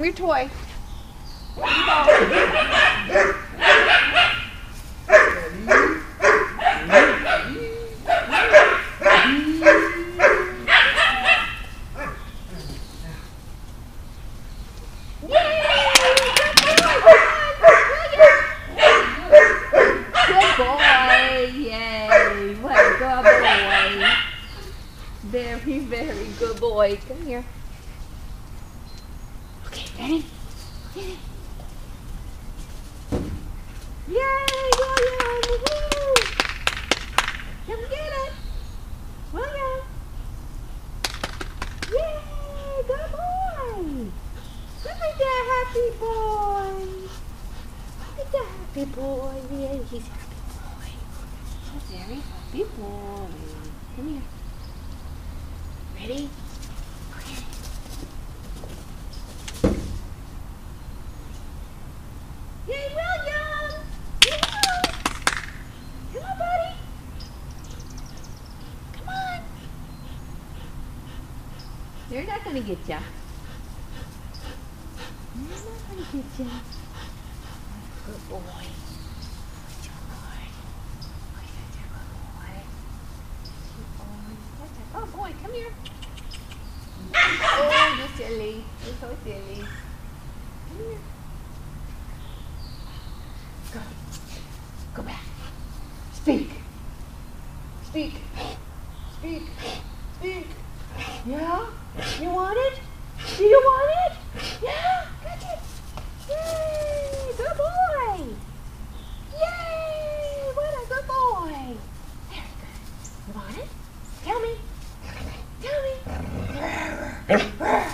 Your toy. Good boy! Yay! What a good boy! Very, very good boy. Come here. Okay, ready? Get it. Yay! William! Woohoo! Come get it! William! Yay! Good boy! Look at happy boy! Look at happy boy! Yay! He's happy boy. He's very happy boy. Come here. Ready? Okay. Yay, William! Come on, buddy. Come on. They're not not gonna get ya. Good boy. Good boy. Look at that good boy. Good boy. That's a- Oh boy, come here. Oh, you're silly. You're so silly. Come here. Go. Go back. Speak. Speak. Speak. Speak. Yeah? You want it? Do you want it? Ah!